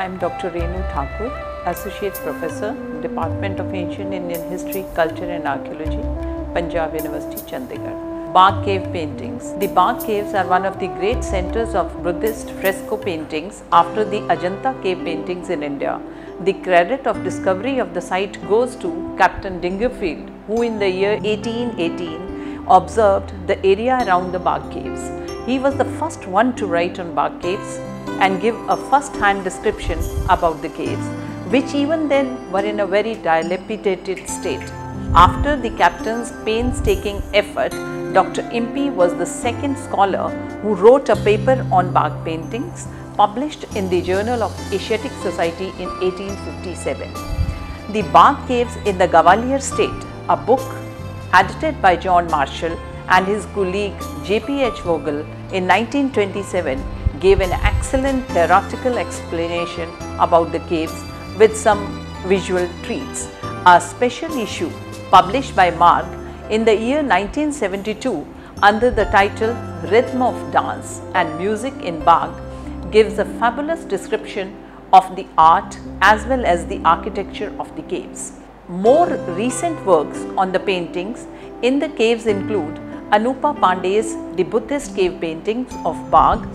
I am Dr. Renu Thakur, Associate Professor, Department of Ancient Indian History, Culture and Archaeology, Punjab University, Chandigarh. Bagh Cave Paintings The Bagh Caves are one of the great centers of Buddhist fresco paintings after the Ajanta cave paintings in India. The credit of discovery of the site goes to Captain Dangerfield, who in the year 1818 observed the area around the Bagh Caves. He was the first one to write on Bagh Caves and give a first-hand description about the caves, which even then were in a very dilapidated state. After the captain's painstaking effort, Dr. Impey was the second scholar who wrote a paper on Bagh paintings published in the Journal of Asiatic Society in 1857. The Bagh Caves in the Gwalior state, a book edited by John Marshall and his colleague J.P.H. Vogel in 1927 gave an excellent theoretical explanation about the caves with some visual treats. A special issue published by Marg in the year 1972 under the title Rhythm of Dance and Music in Bagh gives a fabulous description of the art as well as the architecture of the caves. More recent works on the paintings in the caves include Anupa Pandey's The Buddhist Cave Paintings of Bagh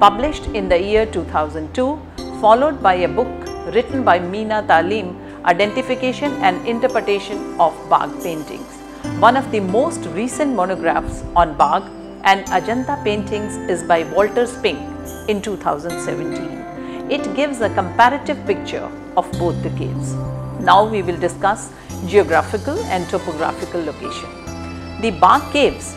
published in the year 2002 followed by a book written by Meena Talim Identification and Interpretation of Bagh Paintings. One of the most recent monographs on Bagh and Ajanta paintings is by Walter Spink in 2017. It gives a comparative picture of both the caves. Now we will discuss geographical and topographical location. The Bagh caves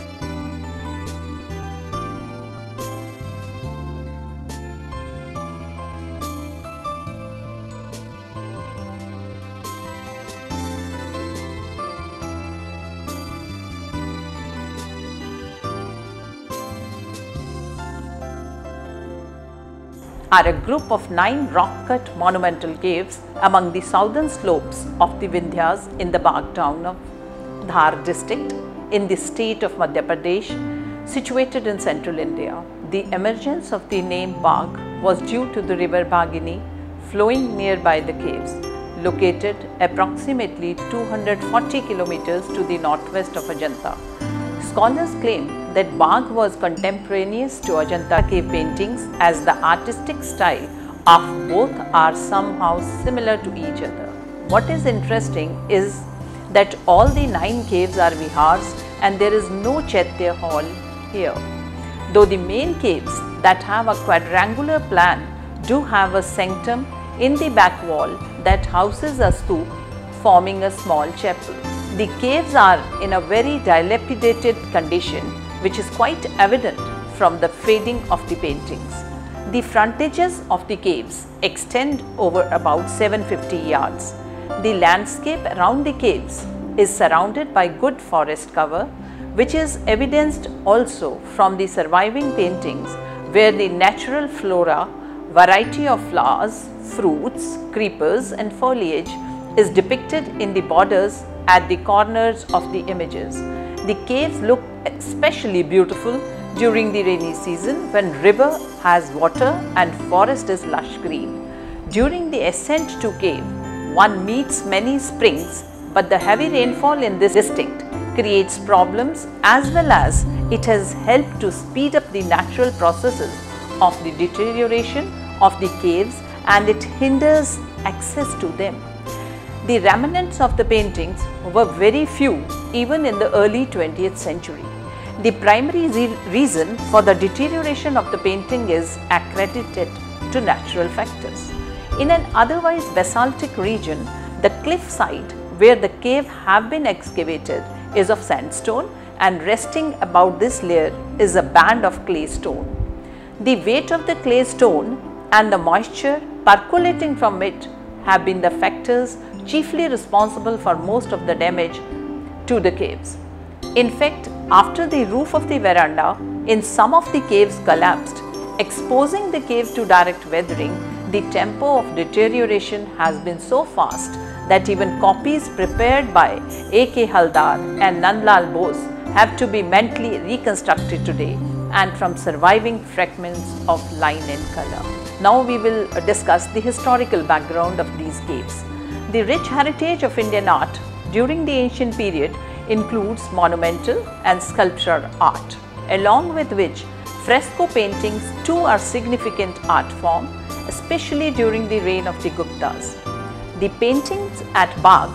are a group of nine rock-cut monumental caves among the southern slopes of the Vindhyas in the Bagh town of Dhar district in the state of Madhya Pradesh situated in central India. The emergence of the name Bagh was due to the river Bhagini flowing nearby the caves located approximately 240 kilometers to the northwest of Ajanta. Scholars claim that Bagh was contemporaneous to Ajanta cave paintings as the artistic style of both are somehow similar to each other. What is interesting is that all the nine caves are vihars and there is no Chaitya hall here. Though the main caves that have a quadrangular plan do have a sanctum in the back wall that houses a stupa forming a small chapel. The caves are in a very dilapidated condition which is quite evident from the fading of the paintings. The frontages of the caves extend over about 750 yards. The landscape around the caves is surrounded by good forest cover which is evidenced also from the surviving paintings where the natural flora, variety of flowers, fruits, creepers and foliage is depicted in the borders at the corners of the images. The caves look especially beautiful during the rainy season when river has water and forest is lush green. During the ascent to cave, one meets many springs but the heavy rainfall in this district creates problems as well as it has helped to speed up the natural processes of the deterioration of the caves and it hinders access to them. The remnants of the paintings were very few even in the early 20th century. The primary reason for the deterioration of the painting is accredited to natural factors. In an otherwise basaltic region, the cliff side where the cave have been excavated is of sandstone and resting about this layer is a band of clay stone. The weight of the clay stone and the moisture percolating from it have been the factors chiefly responsible for most of the damage to the caves. In fact, after the roof of the veranda in some of the caves collapsed, exposing the cave to direct weathering, the tempo of deterioration has been so fast that even copies prepared by A.K. Haldar and Nandlal Bose have to be mentally reconstructed today and from surviving fragments of line and color. Now we will discuss the historical background of these caves. The rich heritage of Indian art during the ancient period includes monumental and sculptural art, along with which fresco paintings too are significant art form, especially during the reign of the Guptas. The paintings at Bagh,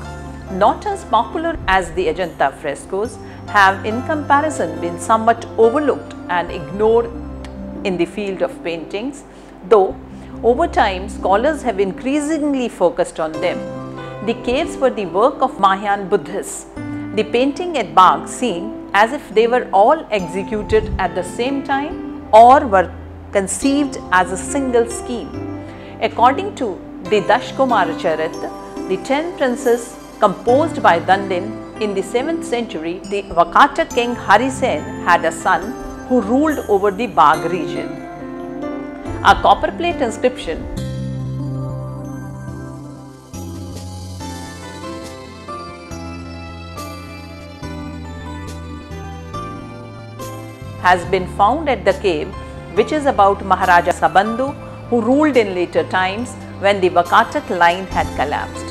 not as popular as the Ajanta frescoes, have in comparison been somewhat overlooked and ignored in the field of paintings, though over time scholars have increasingly focused on them. The caves were the work of Mahayana Buddhists. The painting at Bagh seem as if they were all executed at the same time or were conceived as a single scheme. According to the Dashkumar Charita, the ten princes composed by Dandin in the 7th century, the Vakata king Harisen had a son who ruled over the Bagh region. A copper plate inscription has been found at the cave which is about Maharaja Subandhu who ruled in later times when the Vakatak line had collapsed.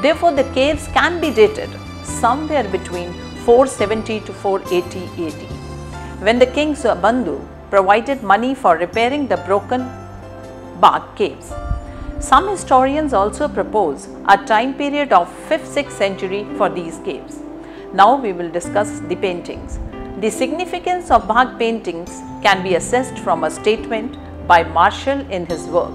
Therefore, the caves can be dated somewhere between 470 to 480 AD, when the king Subandhu provided money for repairing the broken Bagh caves. Some historians also propose a time period of 5th-6th century for these caves. Now we will discuss the paintings. The significance of Bagh paintings can be assessed from a statement by Marshall in his work.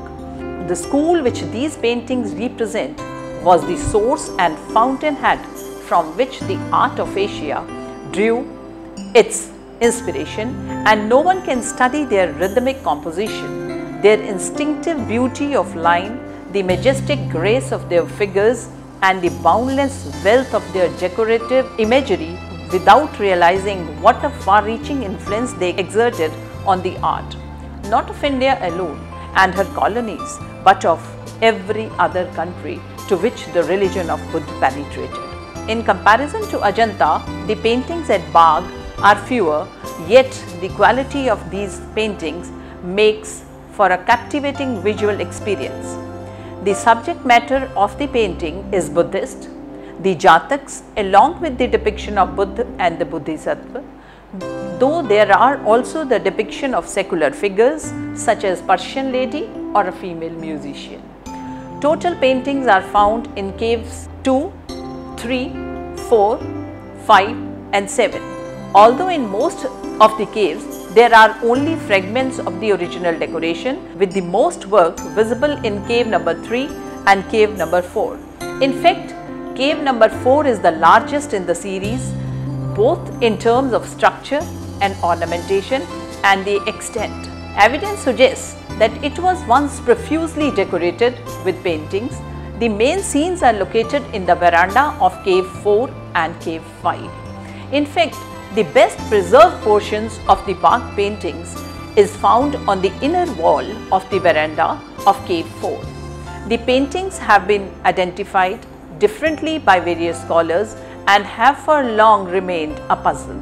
The school which these paintings represent was the source and fountainhead from which the art of Asia drew its inspiration and no one can study their rhythmic composition, their instinctive beauty of line, the majestic grace of their figures and the boundless wealth of their decorative imagery without realizing what a far-reaching influence they exerted on the art, not of India alone and her colonies, but of every other country to which the religion of Buddha penetrated. In comparison to Ajanta, the paintings at Bagh are fewer, yet the quality of these paintings makes for a captivating visual experience. The subject matter of the painting is Buddhist. The Jataks along with the depiction of Buddha and the Bodhisattva, though there are also the depiction of secular figures such as Persian lady or a female musician. Total paintings are found in caves 2, 3, 4, 5 and 7. Although in most of the caves there are only fragments of the original decoration with the most work visible in cave number 3 and cave number 4. In fact, cave number 4 is the largest in the series both in terms of structure and ornamentation and the extent. Evidence suggests that it was once profusely decorated with paintings the main scenes are located in the veranda of cave 4 and cave 5. In fact, the best preserved portions of the Bagh paintings is found on the inner wall of the veranda of cave 4. The paintings have been identified differently by various scholars and have for long remained a puzzle.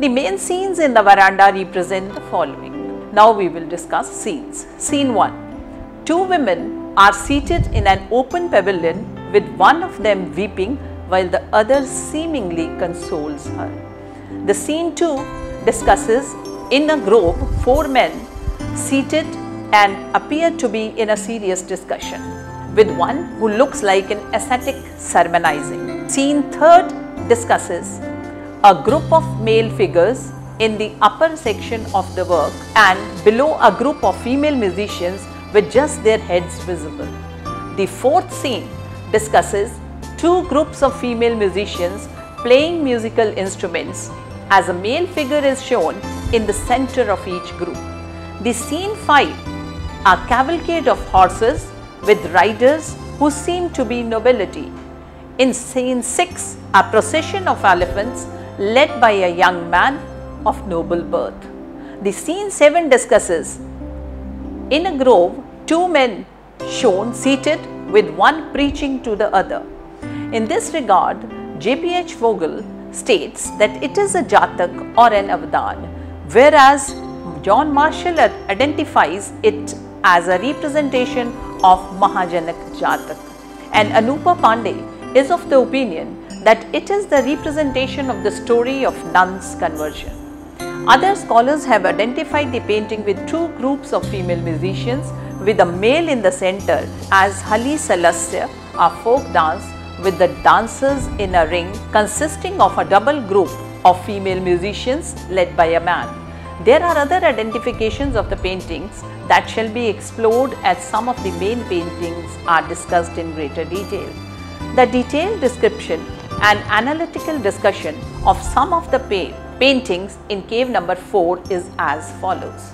The main scenes in the veranda represent the following. Now we will discuss scenes. Scene 1. Two women are seated in an open pavilion with one of them weeping while the other seemingly consoles her. The scene 2 discusses in a grove four men seated and appear to be in a serious discussion with one who looks like an ascetic sermonizing. Scene 3 discusses a group of male figures in the upper section of the work and below a group of female musicians with just their heads visible. The fourth scene discusses two groups of female musicians playing musical instruments as a male figure is shown in the center of each group. The scene 5, a cavalcade of horses with riders who seem to be nobility. In scene 6, a procession of elephants led by a young man of noble birth. The scene 7 discusses in a grove, two men shown seated with one preaching to the other. In this regard, J.P.H. Vogel states that it is a Jatak or an Avdan, whereas John Marshall identifies it as a representation of Mahajanak Jatak and Anupa Pandey is of the opinion that it is the representation of the story of Nand's conversion. Other scholars have identified the painting with two groups of female musicians with a male in the center as Hali Salasya, a folk dance with the dancers in a ring consisting of a double group of female musicians led by a man. There are other identifications of the paintings that shall be explored as some of the main paintings are discussed in greater detail. The detailed description and analytical discussion of some of the pa paintings in cave number 4 is as follows.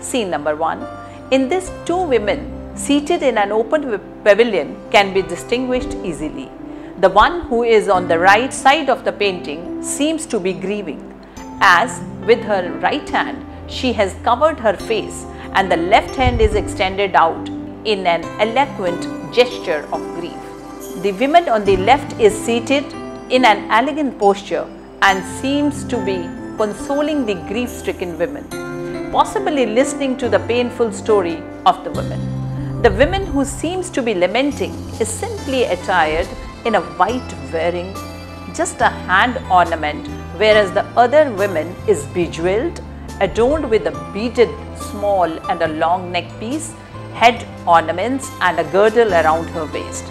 Scene number 1. In this two women seated in an open pavilion can be distinguished easily. The one who is on the right side of the painting seems to be grieving as with her right hand she has covered her face and the left hand is extended out in an eloquent gesture of grief. The woman on the left is seated in an elegant posture and seems to be consoling the grief-stricken women, possibly listening to the painful story of the woman. The woman who seems to be lamenting is simply attired in a white wearing just a hand ornament whereas the other woman is bejeweled, adorned with a beaded small and a long neck piece, head ornaments and a girdle around her waist.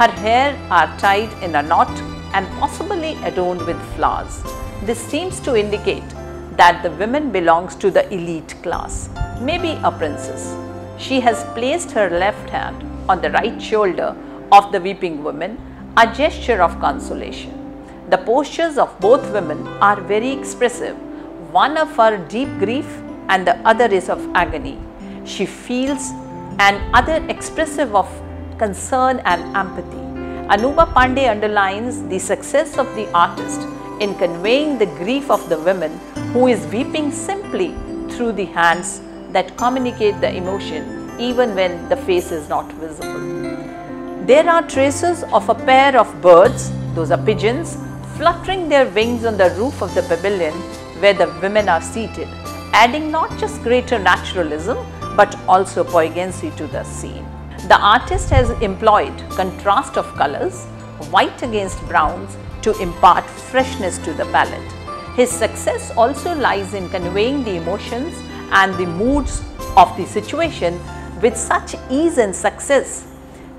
Her hair are tied in a knot and possibly adorned with flowers. This seems to indicate that the woman belongs to the elite class, maybe a princess. She has placed her left hand on the right shoulder of the weeping woman, a gesture of consolation. The postures of both women are very expressive, one of her deep grief and the other is of agony. She feels and other expressive of concern and empathy. Anupa Pandey underlines the success of the artist in conveying the grief of the woman who is weeping simply through the hands that communicate the emotion even when the face is not visible. There are traces of a pair of birds, those are pigeons, fluttering their wings on the roof of the pavilion where the women are seated, adding not just greater naturalism but also poignancy to the scene. The artist has employed contrast of colors, white against browns to impart freshness to the palette. His success also lies in conveying the emotions and the moods of the situation with such ease and success.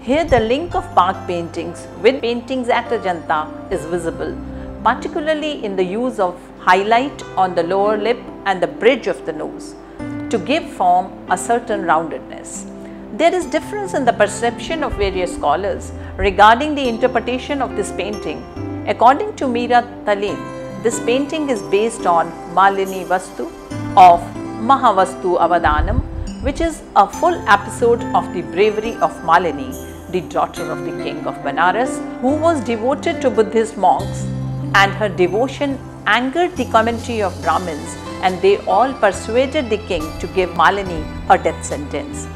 Here the link of Bagh paintings with paintings at Ajanta is visible, particularly in the use of highlight on the lower lip and the bridge of the nose to give form a certain roundedness. There is difference in the perception of various scholars regarding the interpretation of this painting. According to Meera Talim, this painting is based on Malini Vastu of Mahavastu Avadanam, which is a full episode of the bravery of Malini, the daughter of the king of Benares, who was devoted to Buddhist monks and her devotion angered the commentary of Brahmins and they all persuaded the king to give Malini a death sentence.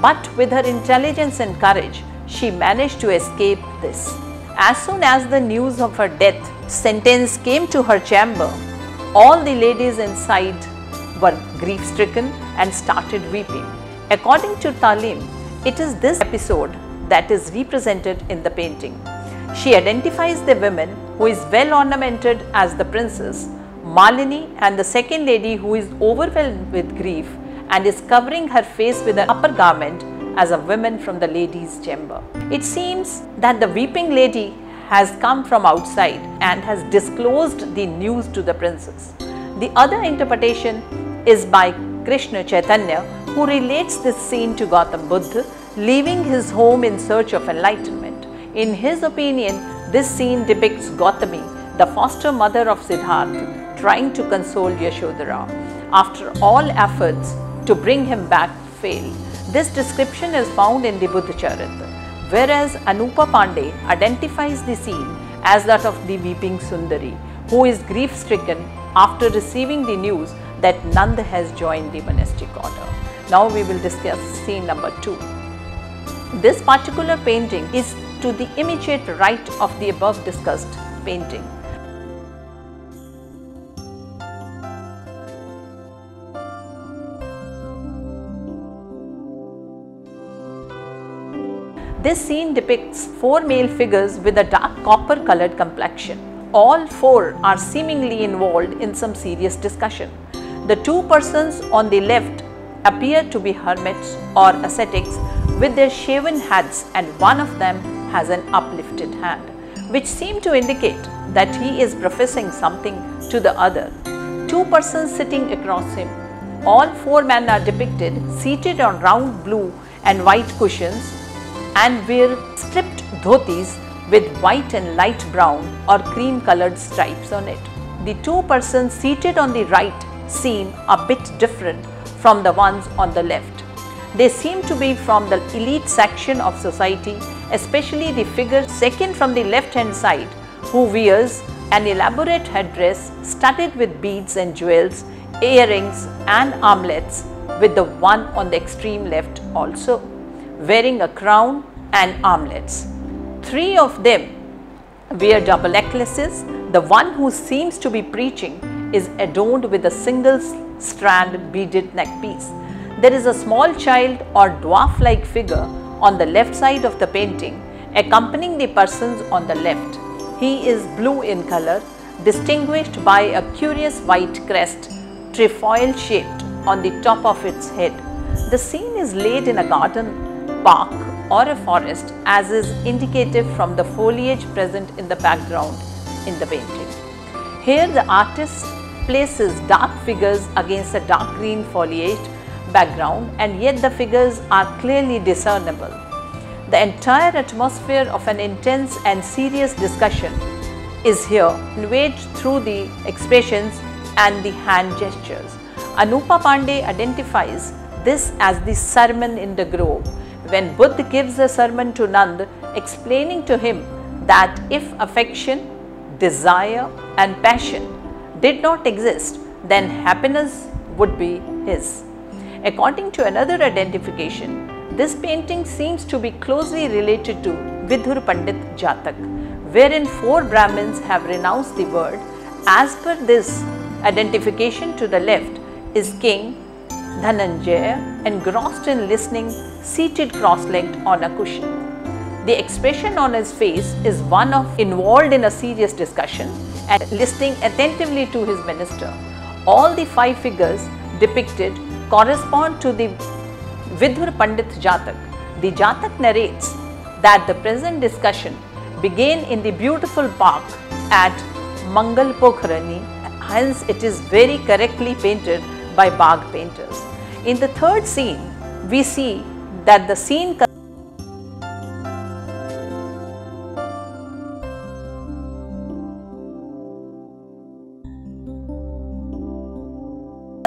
But with her intelligence and courage, she managed to escape this. As soon as the news of her death sentence came to her chamber, all the ladies inside were grief stricken and started weeping. According to Talim, it is this episode that is represented in the painting. She identifies the woman who is well ornamented as the princess, Malini and the second lady who is overwhelmed with grief and is covering her face with an upper garment as a woman from the lady's chamber. It seems that the weeping lady has come from outside and has disclosed the news to the princess. The other interpretation is by Krishna Chaitanya who relates this scene to Gautam Buddha leaving his home in search of enlightenment. In his opinion, this scene depicts Gautami, the foster mother of Siddhartha, trying to console Yashodhara. After all efforts to bring him back fail. This description is found in the Buddha Charitra, whereas Anupa Pandey identifies the scene as that of the weeping Sundari, who is grief stricken after receiving the news that Nanda has joined the monastic order. Now we will discuss scene number 2. This particular painting is to the immediate right of the above discussed painting. This scene depicts four male figures with a dark copper colored complexion. All four are seemingly involved in some serious discussion. The two persons on the left appear to be hermits or ascetics with their shaven heads and one of them has an uplifted hand, which seem to indicate that he is professing something to the other. Two persons sitting across him. All four men are depicted seated on round blue and white cushions and wear stripped dhotis with white and light brown or cream colored stripes on it. The two persons seated on the right seem a bit different from the ones on the left. They seem to be from the elite section of society, especially the figure second from the left hand side who wears an elaborate headdress studded with beads and jewels, earrings and armlets with the one on the extreme left also, wearing a crown and armlets. Three of them wear double necklaces. The one who seems to be preaching is adorned with a single strand beaded neckpiece. There is a small child or dwarf like figure on the left side of the painting accompanying the persons on the left. He is blue in color, distinguished by a curious white crest, trefoil shaped on the top of its head. The scene is laid in a garden, park or a forest as is indicative from the foliage present in the background in the painting. Here the artist places dark figures against a dark green foliage background and yet the figures are clearly discernible. The entire atmosphere of an intense and serious discussion is here conveyed through the expressions and the hand gestures. Anupa Pandey identifies this as the sermon in the grove when Buddha gives a sermon to Nand explaining to him that if affection, desire and passion did not exist, then happiness would be his. According to another identification, this painting seems to be closely related to Vidhur Pandit Jatak, wherein four Brahmins have renounced the world. As per this identification to the left is King Dhananjaya engrossed in listening, seated cross-legged on a cushion. The expression on his face is one of involved in a serious discussion and listening attentively to his minister. All the five figures depicted correspond to the Vidhur Pandit Jatak. The Jatak narrates that the present discussion began in the beautiful park at Mangal Pokharani, hence it is very correctly painted by Bagh painters. In the third scene, we see that the scene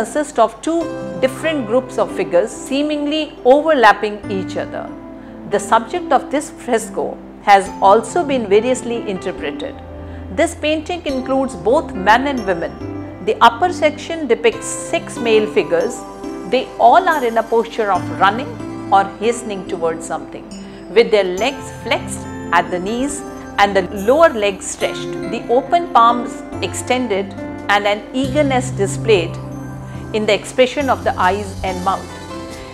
consists of two different groups of figures seemingly overlapping each other. The subject of this fresco has also been variously interpreted. This painting includes both men and women. The upper section depicts six male figures. They all are in a posture of running or hastening towards something with their legs flexed at the knees and the lower legs stretched, the open palms extended and an eagerness displayed in the expression of the eyes and mouth.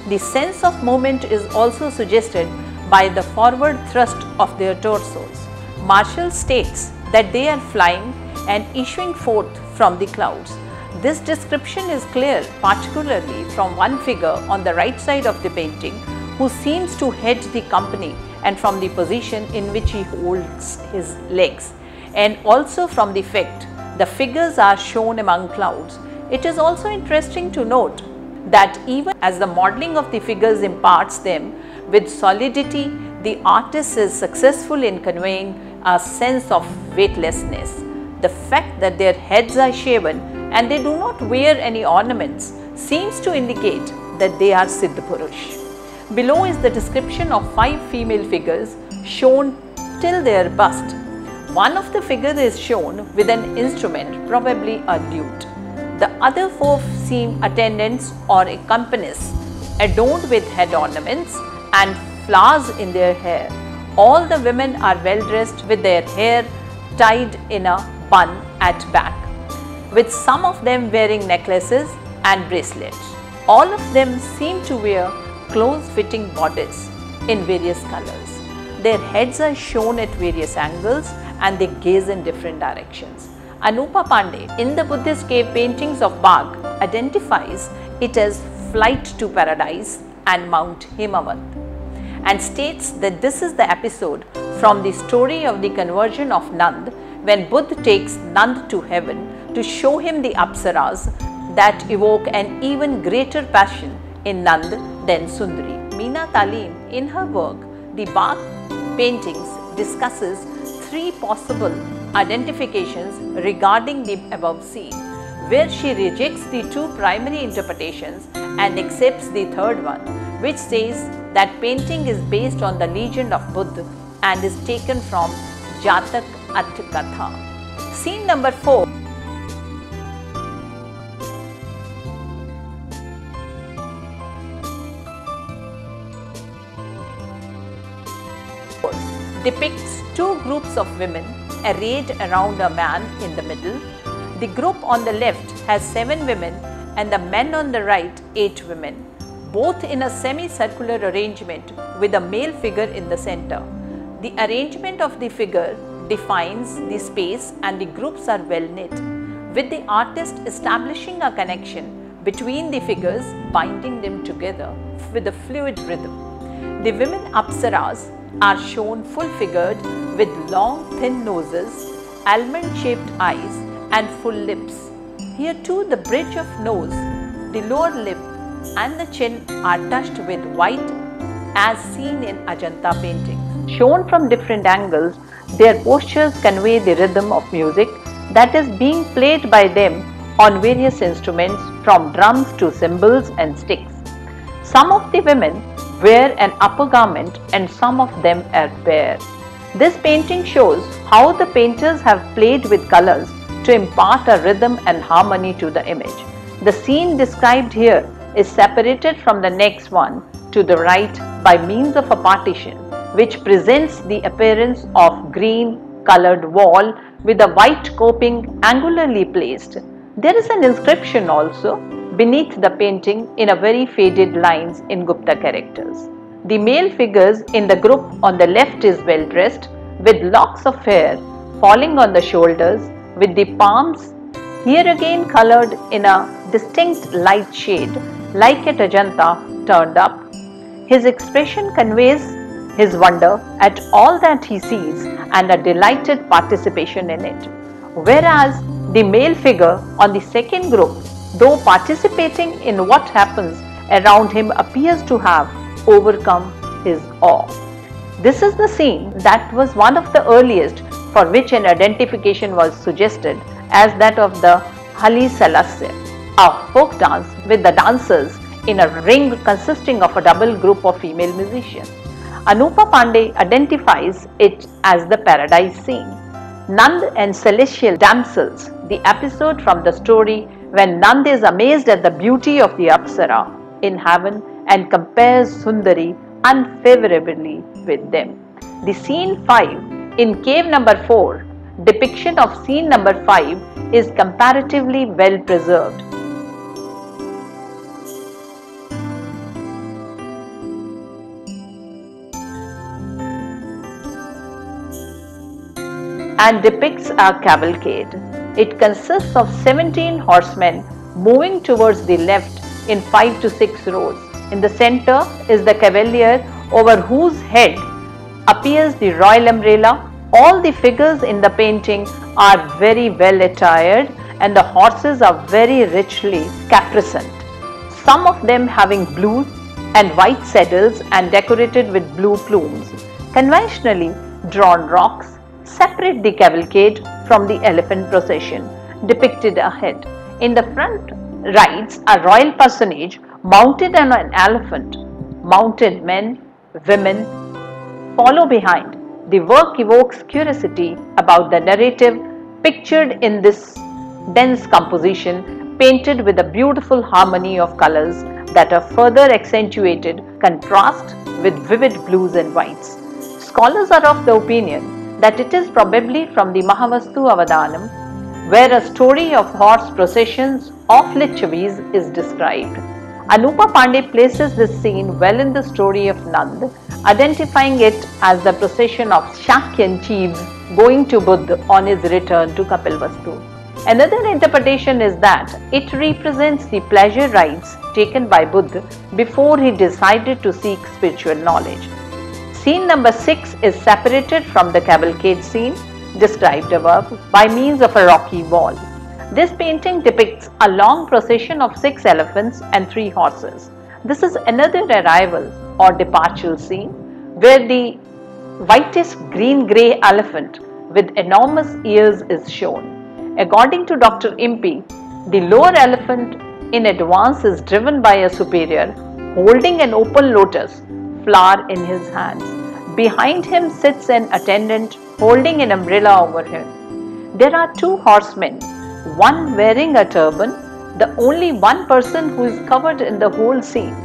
The sense of movement is also suggested by the forward thrust of their torsos. Marshall states that they are flying and issuing forth from the clouds. This description is clear particularly from one figure on the right side of the painting who seems to head the company and from the position in which he holds his legs and also from the fact the figures are shown among clouds it is also interesting to note that even as the modeling of the figures imparts them with solidity, the artist is successful in conveying a sense of weightlessness. The fact that their heads are shaven and they do not wear any ornaments seems to indicate that they are Siddha Purush. Below is the description of five female figures shown till their bust. One of the figures is shown with an instrument, probably a lute. The other four seem attendants or accompanists, adorned with head ornaments and flowers in their hair. All the women are well dressed with their hair tied in a bun at back, with some of them wearing necklaces and bracelets. All of them seem to wear close fitting bodice in various colors. Their heads are shown at various angles and they gaze in different directions. Anupa Pandey in the Buddhist cave paintings of Bagh identifies it as flight to paradise and Mount Himawat and states that this is the episode from the story of the conversion of Nand when Buddha takes Nand to heaven to show him the apsaras that evoke an even greater passion in Nand than Sundari. Meena Talim in her work The Bagh Paintings discusses three possible identifications regarding the above scene, where she rejects the two primary interpretations and accepts the third one, which says that painting is based on the legend of Buddha and is taken from Jatak Katha. Scene number 4 depicts two groups of women arrayed around a man in the middle. The group on the left has seven women and the men on the right eight women, both in a semicircular arrangement with a male figure in the center. The arrangement of the figure defines the space and the groups are well knit, with the artist establishing a connection between the figures binding them together with a fluid rhythm. The women apsaras are shown full figured with long thin noses, almond shaped eyes and full lips. Here too the bridge of nose, the lower lip and the chin are touched with white as seen in Ajanta paintings. Shown from different angles, their postures convey the rhythm of music that is being played by them on various instruments from drums to cymbals and sticks. Some of the women wear an upper garment and some of them are bare. This painting shows how the painters have played with colors to impart a rhythm and harmony to the image. The scene described here is separated from the next one to the right by means of a partition which presents the appearance of green colored wall with a white coping angularly placed. There is an inscription also beneath the painting in a very faded lines in Gupta characters. The male figures in the group on the left is well dressed with locks of hair falling on the shoulders with the palms here again colored in a distinct light shade like at Ajanta turned up. His expression conveys his wonder at all that he sees and a delighted participation in it. Whereas the male figure on the second group though participating in what happens around him appears to have overcome his awe. This is the scene that was one of the earliest for which an identification was suggested as that of the Hali Salasya, a folk dance with the dancers in a ring consisting of a double group of female musicians. Anupa Pandey identifies it as the paradise scene. Nand and Celestial Damsels, the episode from the story when Nand is amazed at the beauty of the Apsara in heaven and compares Sundari unfavorably with them. The scene 5 in cave number 4 depiction of scene number 5 is comparatively well preserved. and depicts a cavalcade. It consists of 17 horsemen moving towards the left in 5 to 6 rows. In the center is the cavalier over whose head appears the royal umbrella. All the figures in the painting are very well attired and the horses are very richly caparisoned. Some of them having blue and white saddles and decorated with blue plumes. Conventionally drawn rocks separate the cavalcade from the elephant procession depicted ahead. In the front rides a royal personage mounted on an elephant. Mounted men, women follow behind. The work evokes curiosity about the narrative pictured in this dense composition painted with a beautiful harmony of colors that are further accentuated contrast with vivid blues and whites. Scholars are of the opinion that it is probably from the Mahavastu Avadanam, where a story of horse processions of Licchavis is described. Anupa Pandey places this scene well in the story of Nand, identifying it as the procession of Shakyan chiefs going to Buddha on his return to Kapilvastu. Another interpretation is that it represents the pleasure rides taken by Buddha before he decided to seek spiritual knowledge. Scene number 6 is separated from the cavalcade scene described above by means of a rocky wall. This painting depicts a long procession of six elephants and three horses. This is another arrival or departure scene where the whitest green-grey elephant with enormous ears is shown. According to Dr. Impey, the lower elephant in advance is driven by a superior holding an open lotus in his hands. Behind him sits an attendant holding an umbrella over him. There are two horsemen, one wearing a turban, the only one person who is covered in the whole scene.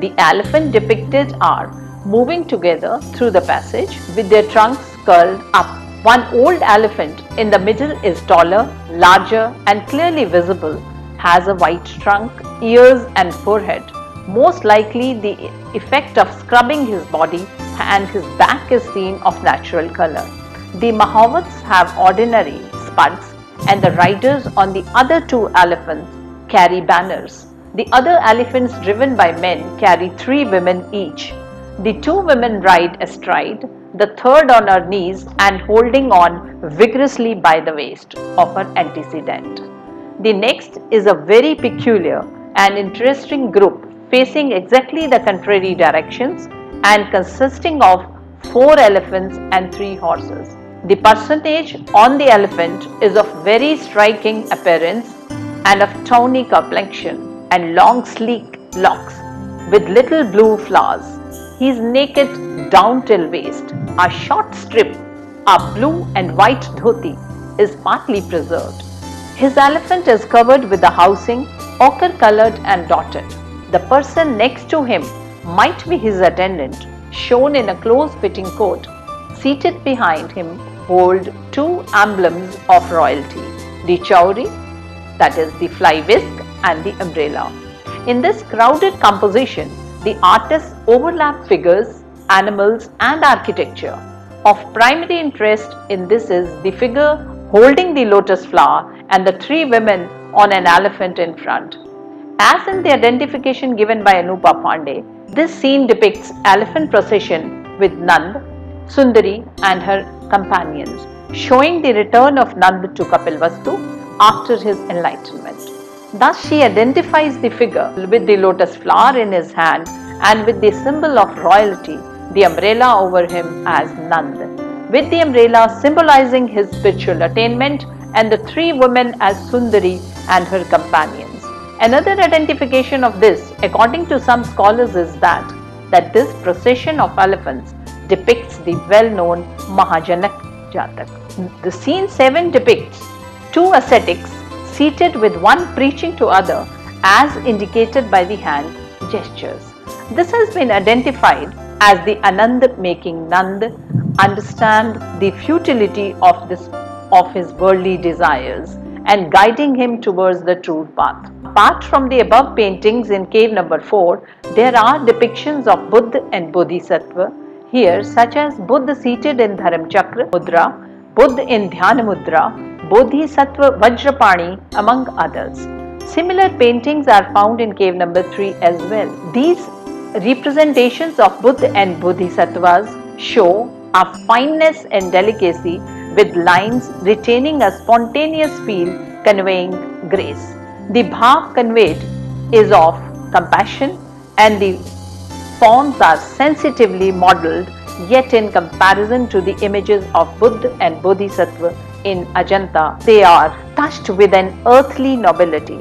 The elephant depicted are moving together through the passage with their trunks curled up one old elephant in the middle is taller, larger and clearly visible, has a white trunk, ears and forehead. Most likely the effect of scrubbing his body and his back is seen of natural color. The Mahavats have ordinary spuds and the riders on the other two elephants carry banners. The other elephants driven by men carry three women each. The two women ride astride the third on her knees and holding on vigorously by the waist of her antecedent. The next is a very peculiar and interesting group facing exactly the contrary directions and consisting of four elephants and three horses. The personage on the elephant is of very striking appearance and of tawny complexion and long sleek locks with little blue flowers. He is naked down till waist. A short strip, a blue and white dhoti, is partly preserved. His elephant is covered with a housing, ochre colored and dotted. The person next to him might be his attendant, shown in a close fitting coat. Seated behind him hold two emblems of royalty the chauri, that is the fly whisk, and the umbrella. In this crowded composition, the artists overlap figures, animals, and architecture. Of primary interest in this is the figure holding the lotus flower and the three women on an elephant in front. As in the identification given by Anupa Pandey, this scene depicts elephant procession with Nand, Sundari and her companions, showing the return of Nand to Kapilvastu after his enlightenment. Thus she identifies the figure with the lotus flower in his hand and with the symbol of royalty, the umbrella over him as Nand, with the umbrella symbolizing his spiritual attainment and the three women as Sundari and her companions. Another identification of this, according to some scholars, is that, that this procession of elephants depicts the well-known Mahajanak Jatak. The scene 7 depicts two ascetics seated with one preaching to other as indicated by the hand gestures. This has been identified as the Anand making Nand understand the futility of this of his worldly desires and guiding him towards the true path. Apart from the above paintings in cave number 4, there are depictions of Buddha and Bodhisattva here such as Buddha seated in Dharamchakra Mudra, Buddha in Dhyana Mudra, Bodhisattva Vajrapani among others. Similar paintings are found in cave number 3 as well. These representations of Buddha and Bodhisattvas show a fineness and delicacy with lines retaining a spontaneous feel conveying grace. The bhav conveyed is of compassion and the forms are sensitively modeled yet in comparison to the images of Buddha and Bodhisattva in Ajanta, they are touched with an earthly nobility.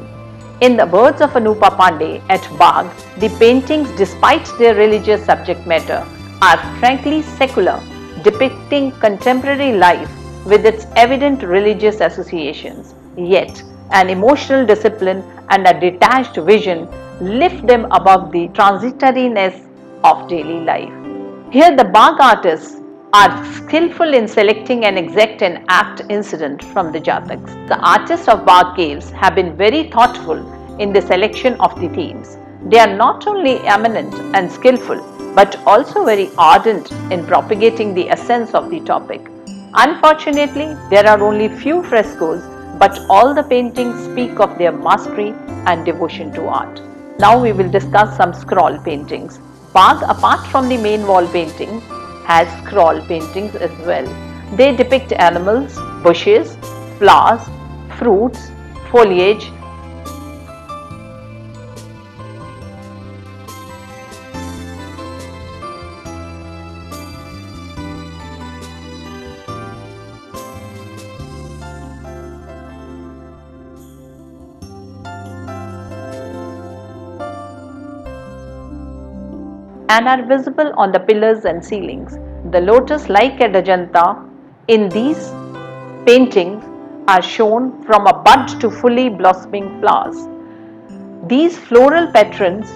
In the words of Anupa Pandey at Bagh, the paintings, despite their religious subject matter, are frankly secular, depicting contemporary life with its evident religious associations. Yet, an emotional discipline and a detached vision lift them above the transitoriness of daily life. Here, the Bagh artists are skillful in selecting an exact and apt incident from the Jataks. The artists of Bagh caves have been very thoughtful in the selection of the themes. They are not only eminent and skillful, but also very ardent in propagating the essence of the topic. Unfortunately, there are only few frescoes, but all the paintings speak of their mastery and devotion to art. Now we will discuss some scroll paintings. Bagh, apart from the main wall painting, has scroll paintings as well. They depict animals, bushes, flowers, fruits, foliage, and are visible on the pillars and ceilings. The lotus like at Ajanta in these paintings are shown from a bud to fully blossoming flowers. These floral patterns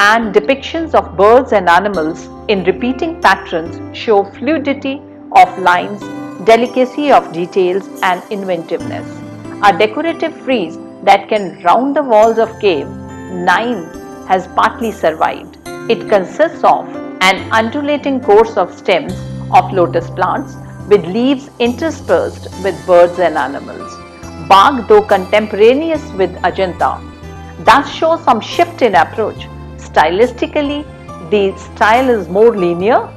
and depictions of birds and animals in repeating patterns show fluidity of lines, delicacy of details and inventiveness. A decorative frieze that can round the walls of cave 9 has partly survived. It consists of an undulating course of stems of lotus plants with leaves interspersed with birds and animals. Bagh, though contemporaneous with Ajanta, does show some shift in approach. Stylistically, the style is more linear,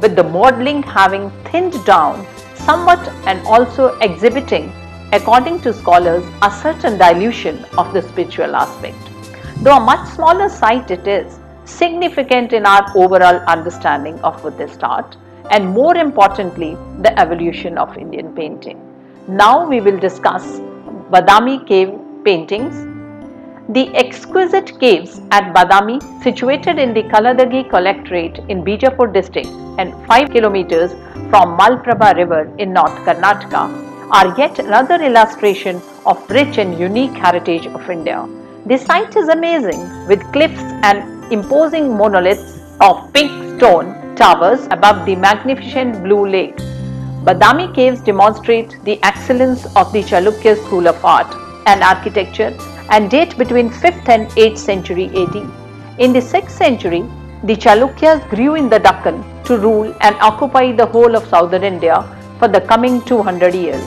with the modeling having thinned down somewhat and also exhibiting, according to scholars, a certain dilution of the spiritual aspect. Though a much smaller site it is, significant in our overall understanding of Buddhist art and more importantly the evolution of Indian painting. Now we will discuss Badami cave paintings. The exquisite caves at Badami situated in the Kaladagi collectorate in Bijapur district and 5 kilometers from Malprabha river in North Karnataka are yet another illustration of rich and unique heritage of India. The site is amazing with cliffs and imposing monoliths of pink stone towers above the magnificent blue lake. Badami caves demonstrate the excellence of the Chalukya school of art and architecture and date between 5th and 8th century AD. In the 6th century, the Chalukyas grew in the Deccan to rule and occupy the whole of southern India for the coming 200 years.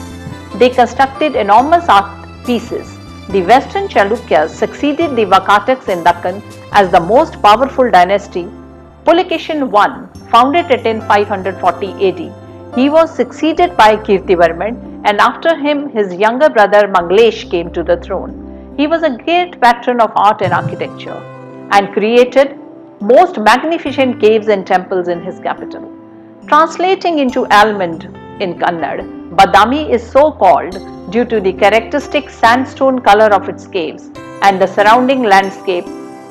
They constructed enormous art pieces the Western Chalukyas succeeded the Vakataks in Deccan as the most powerful dynasty. Pulikeshin I founded it in 540 AD. He was succeeded by Kirtivarman and after him his younger brother Manglesh came to the throne. He was a great patron of art and architecture and created most magnificent caves and temples in his capital. Translating into almond in Kannada, Badami is so called due to the characteristic sandstone color of its caves and the surrounding landscape.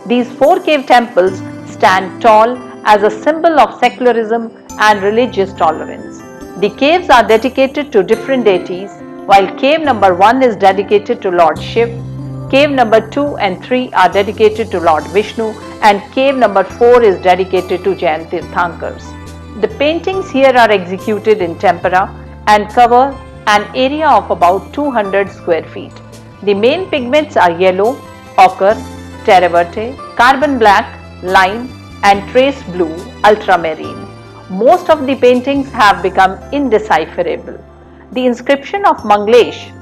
These four cave temples stand tall as a symbol of secularism and religious tolerance. The caves are dedicated to different deities, while cave number 1 is dedicated to Lord Shiv, cave number 2 and 3 are dedicated to Lord Vishnu, and cave number 4 is dedicated to Jain Tirthankars. The paintings here are executed in tempera and cover an area of about 200 square feet. The main pigments are yellow, ochre, terre verte, carbon black, lime and trace blue ultramarine. Most of the paintings have become indecipherable. The inscription of Manglesh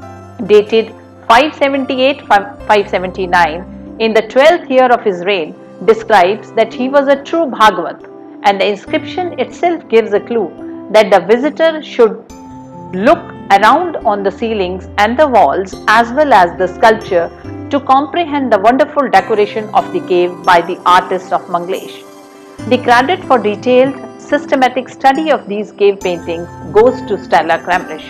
dated 578-579 in the 12th year of his reign describes that he was a true Bhagavat and the inscription itself gives a clue that the visitor should look around on the ceilings and the walls as well as the sculpture to comprehend the wonderful decoration of the cave by the artist of Manglesh. The credit for detailed, systematic study of these cave paintings goes to Stella Kramrisch,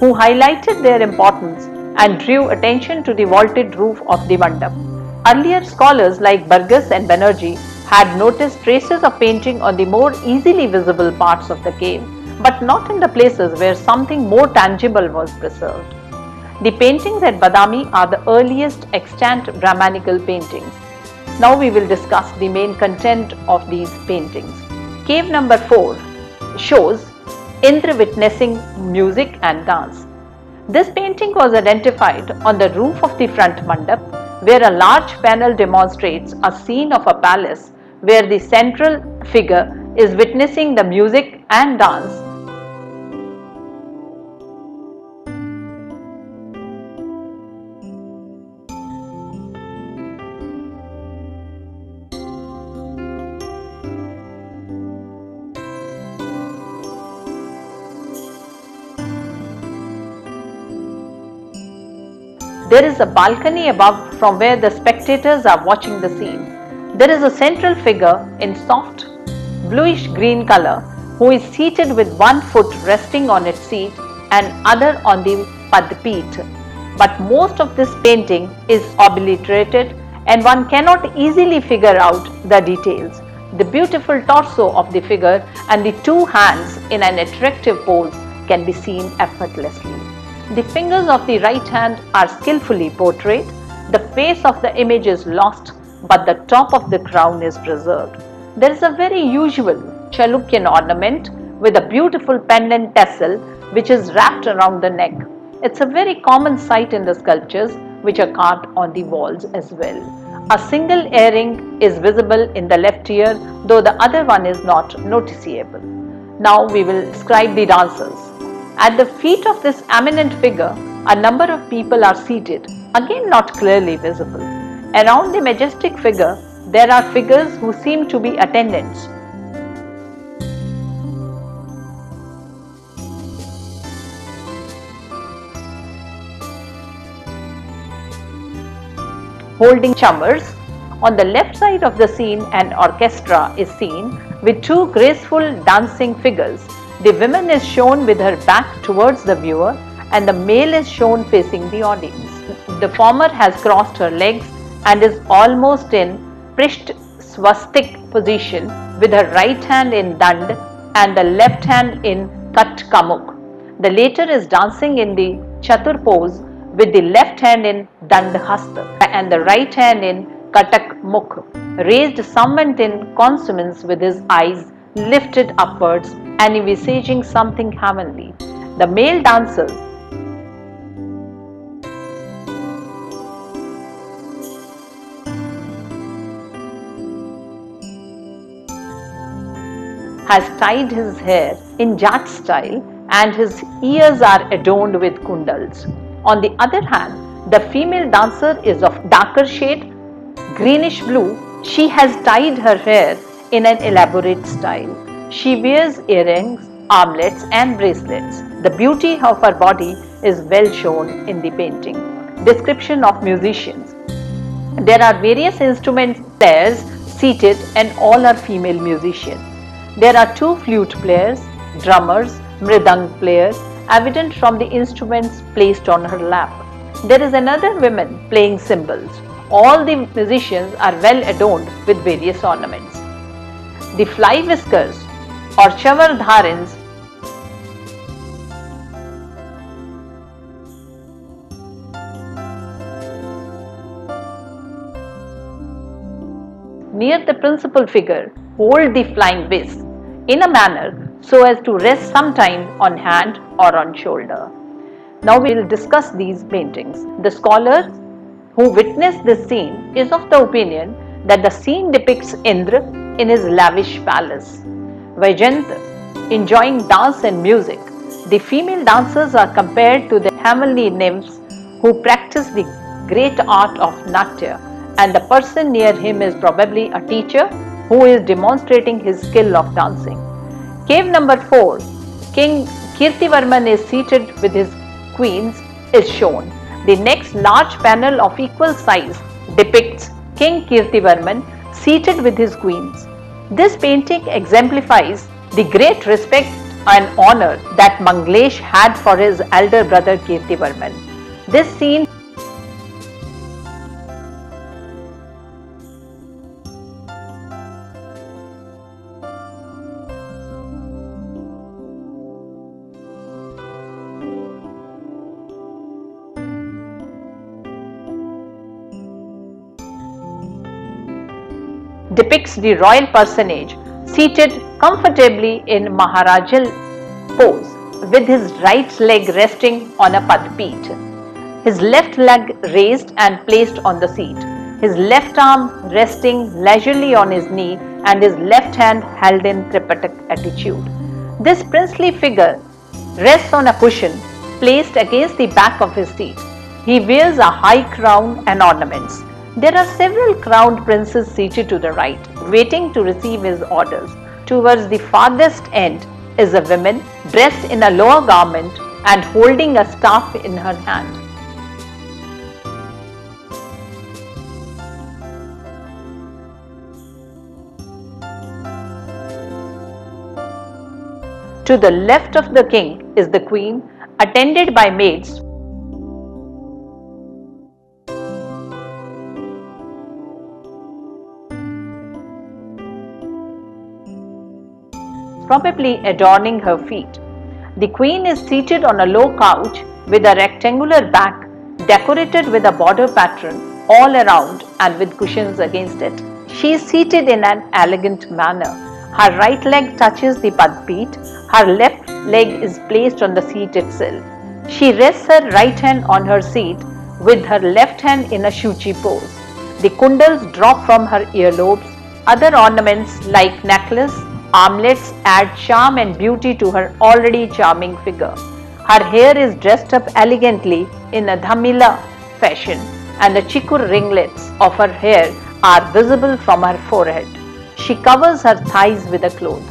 who highlighted their importance and drew attention to the vaulted roof of the mandap. Earlier scholars like Burgess and Banerjee had noticed traces of painting on the more easily visible parts of the cave but not in the places where something more tangible was preserved. The paintings at Badami are the earliest extant Brahmanical paintings. Now we will discuss the main content of these paintings. Cave number 4 shows Indra witnessing music and dance. This painting was identified on the roof of the front mandap where a large panel demonstrates a scene of a palace where the central figure is witnessing the music and dance There is a balcony above from where the spectators are watching the scene. There is a central figure in soft bluish green color who is seated with one foot resting on its seat and other on the padpeet. But most of this painting is obliterated and one cannot easily figure out the details. The beautiful torso of the figure and the two hands in an attractive pose can be seen effortlessly. The fingers of the right hand are skillfully portrayed. The face of the image is lost, but the top of the crown is preserved. There is a very usual Chalukyan ornament with a beautiful pendant tassel which is wrapped around the neck. It's a very common sight in the sculptures which are carved on the walls as well. A single earring is visible in the left ear, though the other one is not noticeable. Now we will describe the dancers. At the feet of this eminent figure, a number of people are seated, again not clearly visible. Around the majestic figure, there are figures who seem to be attendants. Holding chummers, on the left side of the scene an orchestra is seen with two graceful dancing figures the woman is shown with her back towards the viewer and the male is shown facing the audience. The former has crossed her legs and is almost in Prisht swastik position with her right hand in Dand and the left hand in Kat Kamuk. The latter is dancing in the Chatur pose with the left hand in Dand Hasta and the right hand in Katak Mukh, raised somewhat in consonance with his eyes lifted upwards and envisaging something heavenly. The male dancers has tied his hair in Jat style and his ears are adorned with kundals. On the other hand, the female dancer is of darker shade, greenish blue. She has tied her hair in an elaborate style. She wears earrings, armlets and bracelets. The beauty of her body is well shown in the painting. Description of musicians. There are various instrument players seated and all are female musicians. There are two flute players, drummers, mridang players, evident from the instruments placed on her lap. There is another woman playing cymbals. All the musicians are well adorned with various ornaments. The fly whiskers or chavar dharins near the principal figure hold the flying whisk in a manner so as to rest sometime on hand or on shoulder. Now we will discuss these paintings. The scholar who witnessed this scene is of the opinion that the scene depicts Indra in his lavish palace. Vaijant enjoying dance and music. The female dancers are compared to the heavenly nymphs who practice the great art of Natya and the person near him is probably a teacher who is demonstrating his skill of dancing. Cave number 4, King Kirtivarman is seated with his queens is shown. The next large panel of equal size depicts King Kirtivarman seated with his queens. This painting exemplifies the great respect and honor that Manglesh had for his elder brother Kirtivarman. This scene depicts the royal personage seated comfortably in Maharajal pose with his right leg resting on a padpeet. his left leg raised and placed on the seat, his left arm resting leisurely on his knee and his left hand held in Tripatak attitude. This princely figure rests on a cushion placed against the back of his seat. He wears a high crown and ornaments. There are several crowned princes seated to the right, waiting to receive his orders. Towards the farthest end is a woman dressed in a lower garment and holding a staff in her hand. To the left of the king is the queen, attended by maids probably adorning her feet. The queen is seated on a low couch with a rectangular back decorated with a border pattern all around and with cushions against it. She is seated in an elegant manner. Her right leg touches the padpeeth, her left leg is placed on the seat itself. She rests her right hand on her seat with her left hand in a shuchi pose. The kundals drop from her earlobes. Other ornaments like necklace, Armlets add charm and beauty to her already charming figure. Her hair is dressed up elegantly in a dhamila fashion and the chikur ringlets of her hair are visible from her forehead. She covers her thighs with a cloth.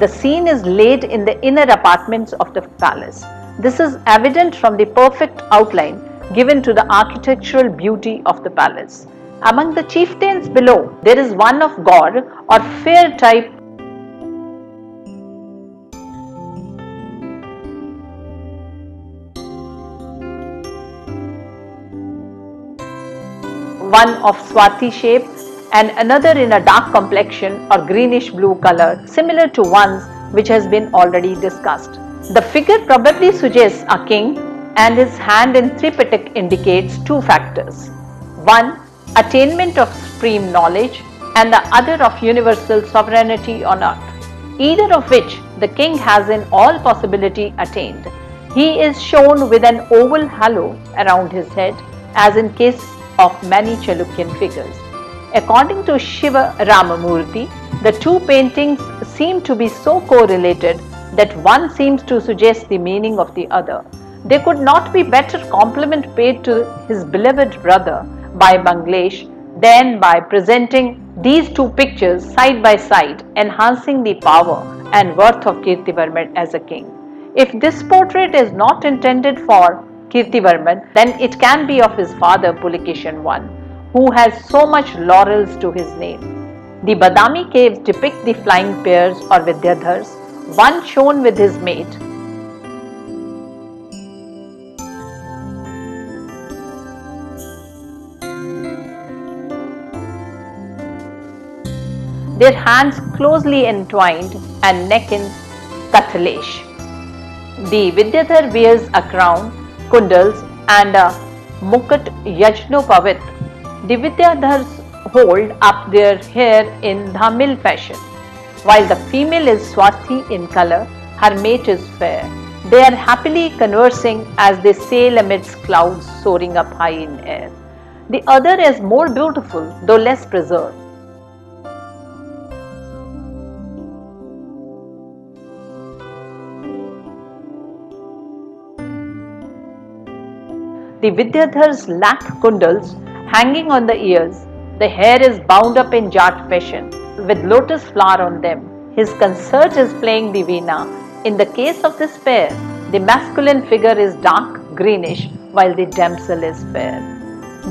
The scene is laid in the inner apartments of the palace. This is evident from the perfect outline given to the architectural beauty of the palace. Among the chieftains below, there is one of Gaur or fair type one of swarthi shape and another in a dark complexion or greenish blue color similar to ones which has been already discussed. The figure probably suggests a king and his hand in Tripatak indicates two factors. One, attainment of supreme knowledge and the other of universal sovereignty on earth, either of which the king has in all possibility attained. He is shown with an oval halo around his head as in case of many Chalukyan figures. According to Shiva Ramamurthy, the two paintings seem to be so correlated that one seems to suggest the meaning of the other. There could not be better compliment paid to his beloved brother by Manglesh than by presenting these two pictures side by side, enhancing the power and worth of Kirtivarman as a king. If this portrait is not intended for Kirtivarman, then it can be of his father Pulikeshin I, who has so much laurels to his name. The Badami caves depict the flying pairs or Vidyadhars, one shown with his mate their hands closely entwined and neck in kathalesh. The Vidyadhar wears a crown kundals and uh, Mukat Yajnopavit, the hold up their hair in Dhamil fashion. While the female is swarthi in color, her mate is fair. They are happily conversing as they sail amidst clouds soaring up high in air. The other is more beautiful, though less preserved. The Vidyadhars lack kundals hanging on the ears. The hair is bound up in jat fashion with lotus flower on them. His consort is playing the veena. In the case of this pair, the masculine figure is dark greenish while the damsel is fair.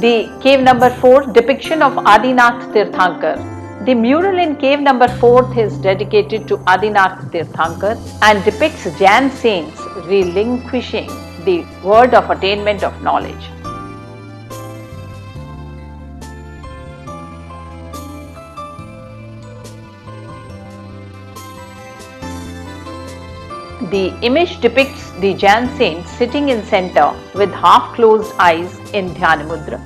The cave number 4 depiction of Adinath Tirthankar. The mural in cave number 4 is dedicated to Adinath Tirthankar and depicts Jain saints relinquishing the word of attainment of knowledge. The image depicts the Jain saint sitting in center with half closed eyes in Dhyanamudra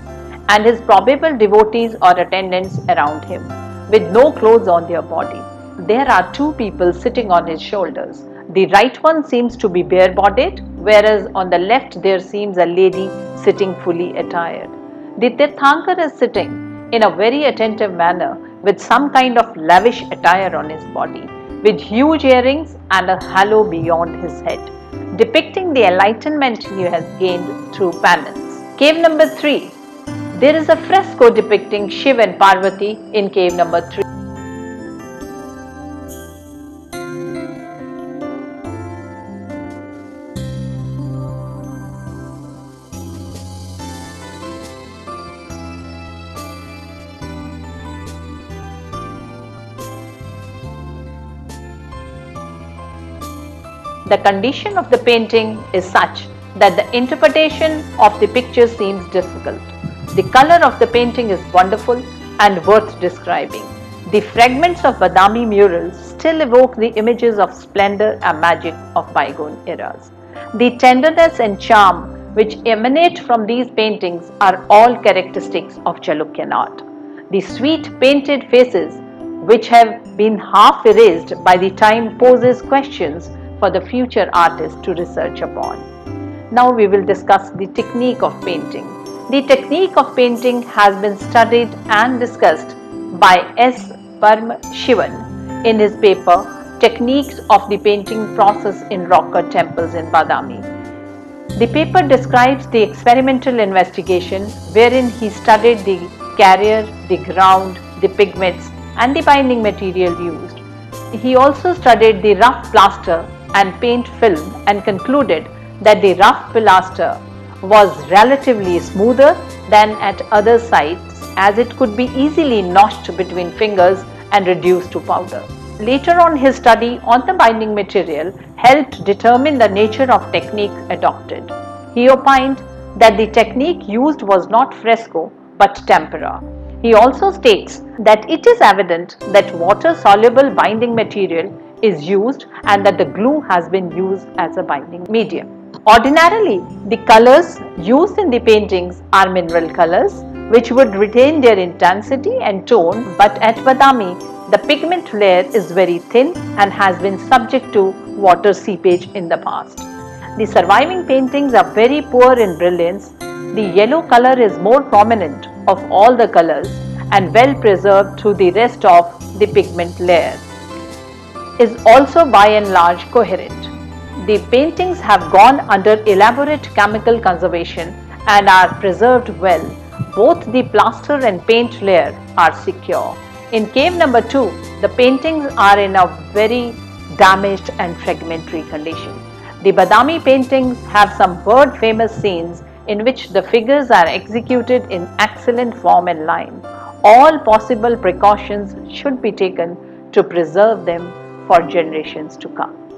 and his probable devotees or attendants around him with no clothes on their body. There are two people sitting on his shoulders The right one seems to be bare bodied, whereas on the left there seems a lady sitting fully attired. The Tirthankar is sitting in a very attentive manner with some kind of lavish attire on his body, with huge earrings and a halo beyond his head, depicting the enlightenment he has gained through penance. Cave number 3 There is a fresco depicting Shiv and Parvati in cave number 3. The condition of the painting is such that the interpretation of the picture seems difficult. The color of the painting is wonderful and worth describing. The fragments of Badami murals still evoke the images of splendor and magic of bygone eras. The tenderness and charm which emanate from these paintings are all characteristics of Chalukyan art. The sweet painted faces which have been half erased by the time poses questions for the future artist to research upon. Now we will discuss the technique of painting. The technique of painting has been studied and discussed by S. Parm Shivan in his paper Techniques of the Painting Process in Rock Cut Temples in Badami. The paper describes the experimental investigation wherein he studied the carrier, the ground, the pigments and the binding material used. He also studied the rough plaster and paint film and concluded that the rough plaster was relatively smoother than at other sites as it could be easily notched between fingers and reduced to powder. Later on his study on the binding material helped determine the nature of technique adopted. He opined that the technique used was not fresco but tempera. He also states that it is evident that water soluble binding material is used and that the glue has been used as a binding medium. Ordinarily, the colors used in the paintings are mineral colors which would retain their intensity and tone but at Badami the pigment layer is very thin and has been subject to water seepage in the past. The surviving paintings are very poor in brilliance. The yellow color is more prominent of all the colors and well preserved through the rest of the pigment layer is also by and large coherent. The paintings have gone under elaborate chemical conservation and are preserved well. Both the plaster and paint layer are secure. In cave number 2, the paintings are in a very damaged and fragmentary condition. The Badami paintings have some world famous scenes in which the figures are executed in excellent form and line. All possible precautions should be taken to preserve them for generations to come.